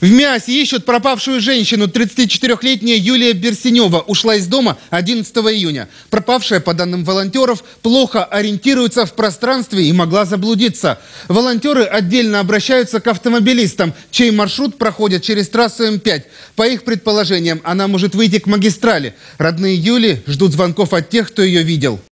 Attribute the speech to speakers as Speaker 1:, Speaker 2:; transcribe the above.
Speaker 1: В Мясе ищут пропавшую женщину. 34-летняя Юлия Берсенева ушла из дома 11 июня. Пропавшая, по данным волонтеров, плохо ориентируется в пространстве и могла заблудиться. Волонтеры отдельно обращаются к автомобилистам, чей маршрут проходит через трассу М5. По их предположениям, она может выйти к магистрали. Родные Юли ждут звонков от тех, кто ее видел.